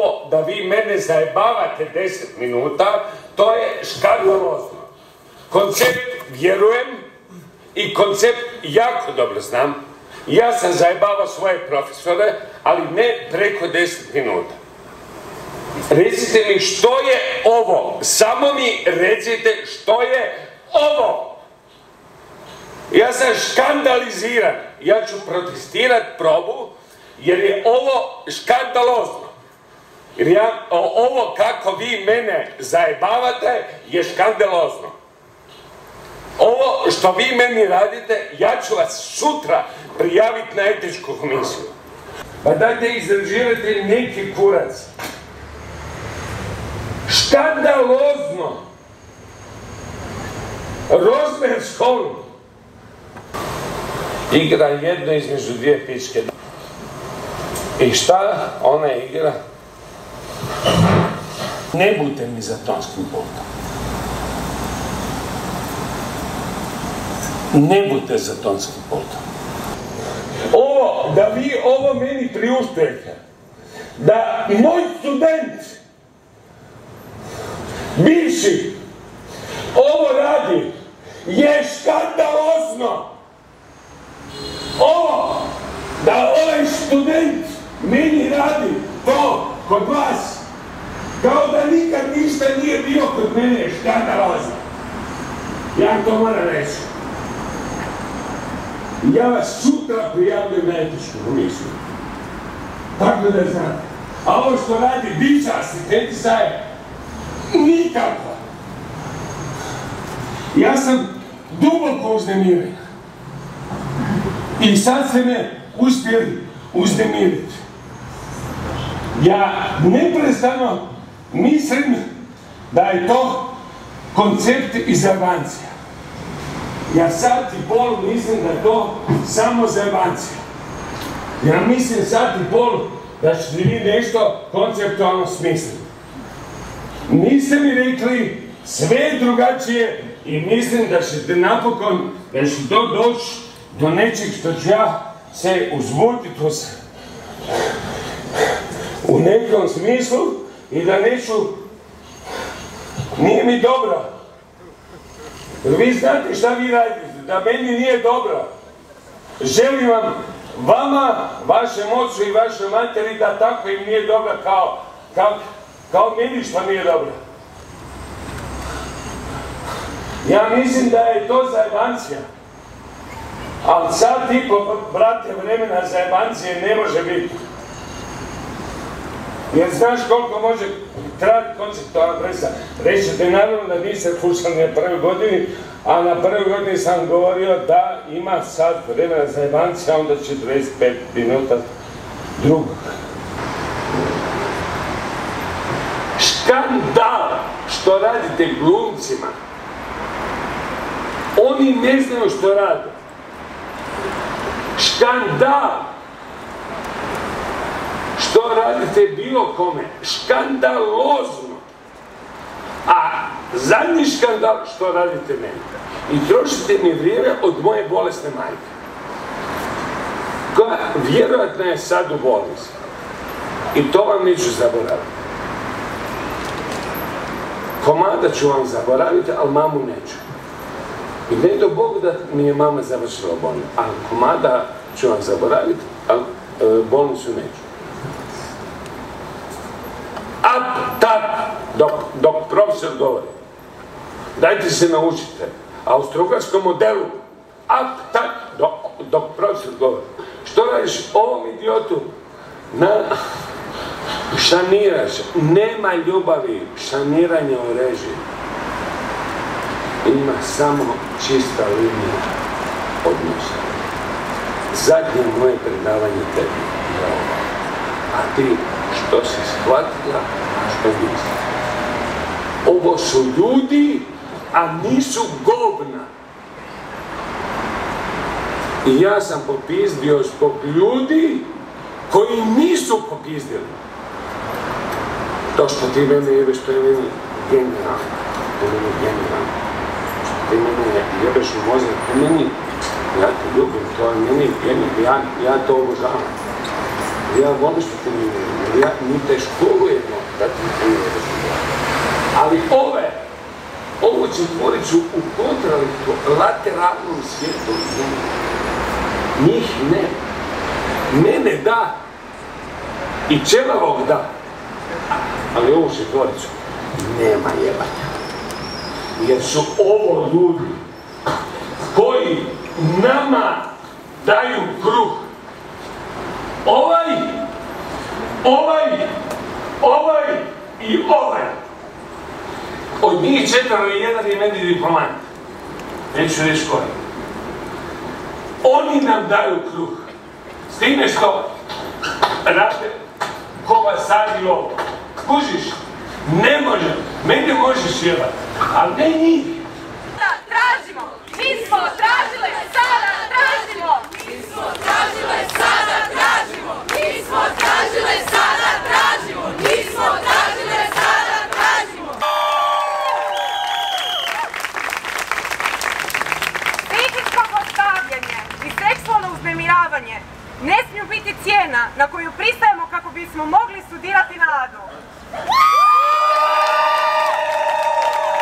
ovo da vi mene zajebavate 10 minuta, to je škandalozno. Koncept vjerujem i koncept jako dobro znam. Ja sam zajebavao svoje profesore, ali ne preko 10 minuta. Recite mi što je ovo? Samo mi recite što je ovo? Ja sam škandaliziran. Ja ću protestirat probu jer je ovo škandalozno. Ja, ovo kako vi mene zajebavate je škandalozno. Ovo što vi meni radite, ja ću vas sutra prijaviti na etičku komisiju. Pa dajte izraživati neki kurac. Škandalozno. Rozmer školu. Igra jedno između dvije pičke. I šta ona igra? Ne budite mi za tonskim pultom. Ne budite za tonskim pultom. Ovo, da vi ovo meni priuštujete, da moj student, bivši, ovo radi, je škandalozno. Ovo, da ovaj student meni radi to kod vas, kao da nikad ništa nije bio kod mene škandalozno. Ja to moram reći. Ja vas sutra prijavljujem na etičku komisiju. Tako da znate. A ovo što radi bivša asistentica je nikakva. Ja sam duboko uznemiren. I sad ste me uspjeli uznemiriti. Ja neprestano mislim da je to koncept izarvancija. Ja sad i pol mislim da je to samo zajbancija. Ja mislim sad i pol da ćete vi nešto konceptualno smisliti. Niste mi rekli sve drugačije i mislim da ćete napokon, da će to doći do nečeg što ću ja se uzbuditi u nekom smislu i da neću, nije mi dobro. Vi znate šta vi radite, da meni nije dobro. Želim vam, vama, vašem ocu i vašoj materi da tako im nije dobro kao, kao, meni što nije dobro. Ja mislim da je to zajebancija. Ali sad ti, brate, vremena zajebancije ne može biti. Jer znaš koliko može trajati konceptualna predstava. Rećete naravno da niste slušali na prvoj godini, a na prvoj godini sam govorio da ima sad vremena za jebancija, onda 45 minuta drugog. Škandal što radite glumcima. Oni ne znaju što rade. Škandal radite bilo kome, škandalozno. A zadnji škandal što radite meni. I trošite mi vrijeme od moje bolesne majke. Koja vjerojatno je sad u bolnici. I to vam neću zaboraviti. Komada ću vam zaboraviti, ali mamu neću. I ne do Bogu da mi je mama završila bolnicu, ali komada ću vam zaboraviti, ali e, bolnicu neću tap, dok, dok profesor govori. Dajte se naučite. A u strugarskom modelu, ap, tak, dok, dok profesor govori. Što radiš ovom idiotu? Na, šaniraš. Nema ljubavi, šaniranje u režiji. Ima samo čista linija odnosa. Zadnje moje predavanje tebi A ti što si shvatila, što nisi. Ovo su ljudi, a nisu govna. I ja sam popizdio zbog ljudi koji nisu popizdili. To što ti mene jebeš, to je meni genijalno. To je meni genijalno. Što ti mene jebeš u mozak, to meni, ja te ljubim, to je meni genijalno, ja, to obožavam. Ja volim što ti ja, mi te školuje da ti Ali ove, ovu četvoricu u kontralateralnom svijetu Njih ne. Mene da. I čelavog da. Ali ovu četvoricu nema jebanja. Jer su ovo ljudi koji nama daju kruh. Ovaj, ovaj, ovaj i ovaj. Od njih četvero i jedan je meni diplomat. Neću reći koji. Oni nam daju kruh. S time što, znate, koga sadi ovo. Kužiš, ne može, mene možeš jebati, ali ne njih. Tražimo! Mi smo tražile, obrazovanje ne smiju biti cijena na koju pristajemo kako bismo mogli studirati ladu.